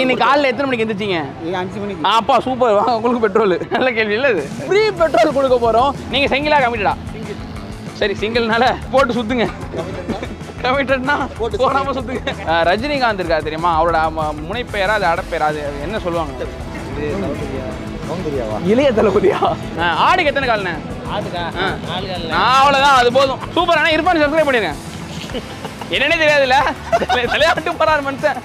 இன்னைக்கு காலைல எத்தனை மணிக்கு எந்திரிச்சிங்க? அஞ்சு மணிக்கு. அப்பா சூப்பர் வாங்க உங்களுக்கு பெட்ரோல். நல்ல கேள்வி இல்லை இது? ஃப்ரீ பெட்ரோல் கொடுக்க போகிறோம் நீங்கள் சிங்கிளாக கமிட்டடா சரி சிங்கிள்னால போட்டு சுத்துங்க. கமிட்டட்னா போடாம சுத்துங்க. ரஜினிகாந்த் இருக்கா தெரியுமா? அவரோட முனைப்பெயரா அது அடப்பெயரா? அது என்ன சொல்லுவாங்க? இளைய தளபதியா? ஆ, ஆடுக்கு எத்தனை கால்ண்ணே? ஆடுக்கா? நான் அவ்வளோதான் அது போதும். சூப்பர் ஆனால் இருப்பான்னு சப்ஸ்கிரைப் பண்ணிடுங்க என்னன்னே தெரியாதுல்ல? விளையாட்டு போறாரு மனுஷன்.